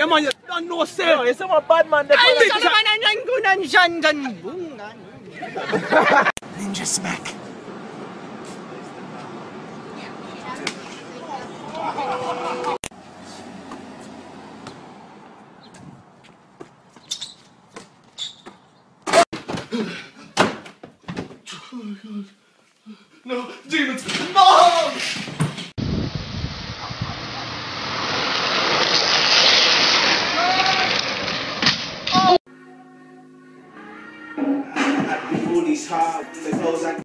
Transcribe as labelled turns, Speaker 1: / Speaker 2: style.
Speaker 1: Yeah, man, you don't know,
Speaker 2: Yo,
Speaker 1: sir.
Speaker 2: you see my bad man there.
Speaker 1: Ay,
Speaker 2: brother.
Speaker 1: sa-
Speaker 3: Ninja smack.
Speaker 1: No, demons. No!
Speaker 3: These hard the clothes I